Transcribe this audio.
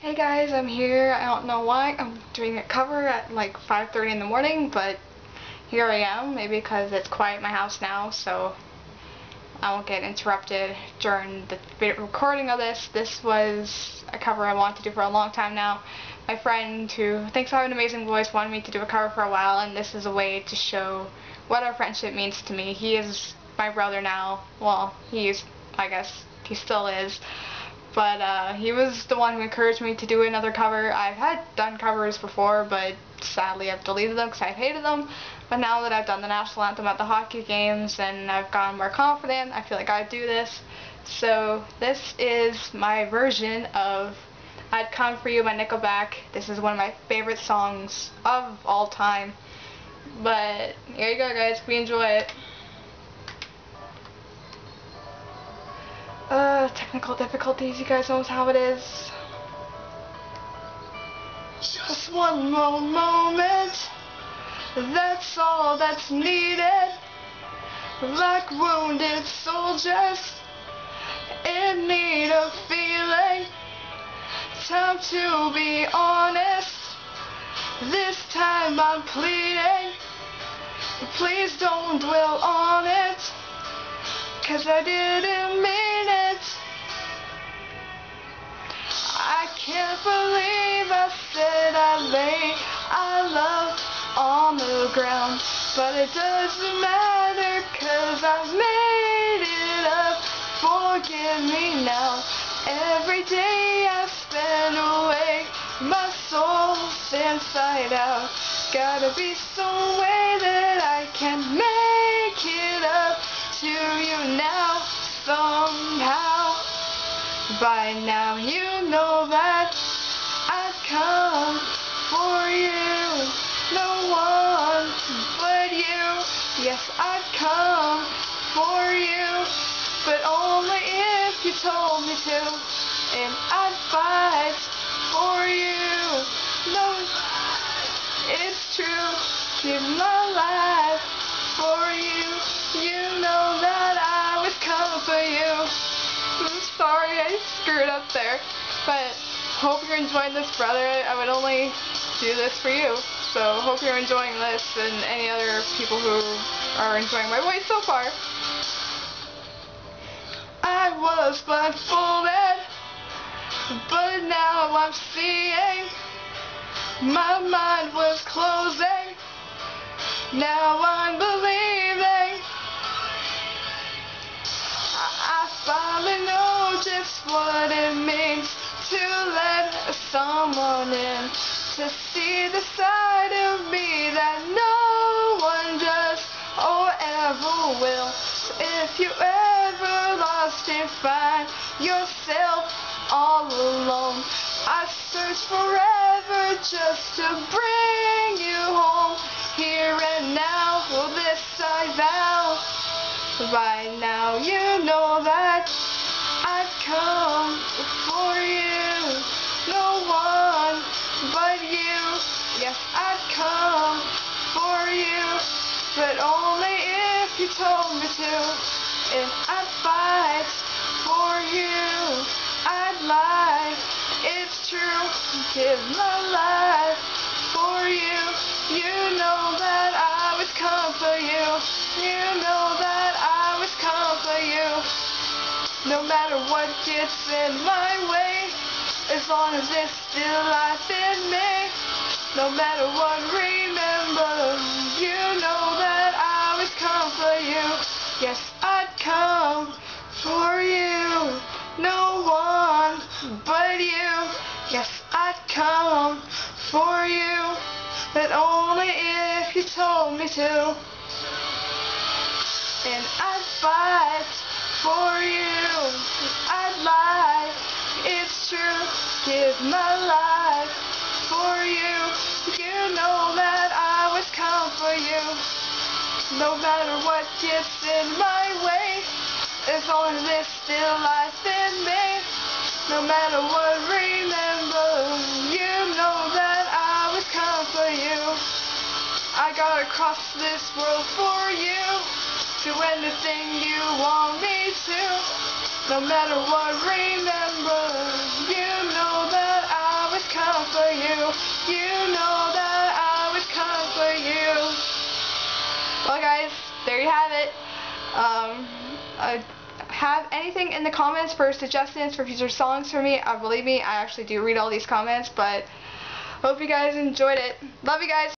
Hey guys, I'm here. I don't know why. I'm doing a cover at like 5.30 in the morning, but here I am. Maybe because it's quiet in my house now, so I won't get interrupted during the recording of this. This was a cover I wanted to do for a long time now. My friend who thinks I have an amazing voice wanted me to do a cover for a while, and this is a way to show what our friendship means to me. He is my brother now. Well, he's, I guess, he still is. But uh, he was the one who encouraged me to do another cover. I've had done covers before, but sadly I've deleted them because I hated them. But now that I've done the national anthem at the hockey games and I've gotten more confident, I feel like I do this. So this is my version of I'd Come For You by Nickelback. This is one of my favorite songs of all time. But here you go guys, we enjoy it. Uh, technical difficulties, you guys know how it is. Just one more moment, that's all that's needed. Like wounded soldiers in need of feeling. Time to be honest, this time I'm pleading. Please don't dwell on it, cause I didn't mean our love on the ground. But it doesn't matter cause I've made it up. Forgive me now. Every day I spend away, my soul's inside out. Gotta be some way that I can make it up to you now somehow. By now you know that I've come for you. No one but you. Yes, I've come for you. But only if you told me to. And I'd fight for you. No, it's true. Give my life for you. You know that I was coming for you. I'm sorry I screwed up there. But hope you're enjoying this, brother. I would only do this for you. So hope you're enjoying this and any other people who are enjoying my voice so far. I was blindfolded, but now I'm seeing. My mind was closing, now I'm believing. I finally know just what it means to let someone in to see the side of me that no one does or ever will. So if you ever lost and find yourself all alone, I search forever just to bring you home. Here and now, for this I vow. By now you know that I've come told me to. If I'd fight for you, I'd lie. It's true. Give my life for you. You know that I would come for you. You know that I was comfortable. no matter what gets in my way, as long as there's still life in me. No matter what, remember, you know Yes, I'd come for you. No one but you. Yes, I'd come for you, but only if you told me to. And I'd fight for you. I'd lie, it's true. Give my life No matter what gets in my way, as long as there's still life in me. No matter what, remember, you know that I was come for you. I gotta cross this world for you do anything you want me to. No matter what, remember, you know that I was coming for you. You know you have it. Um, uh, have anything in the comments for suggestions for future songs for me. Uh, believe me, I actually do read all these comments, but hope you guys enjoyed it. Love you guys.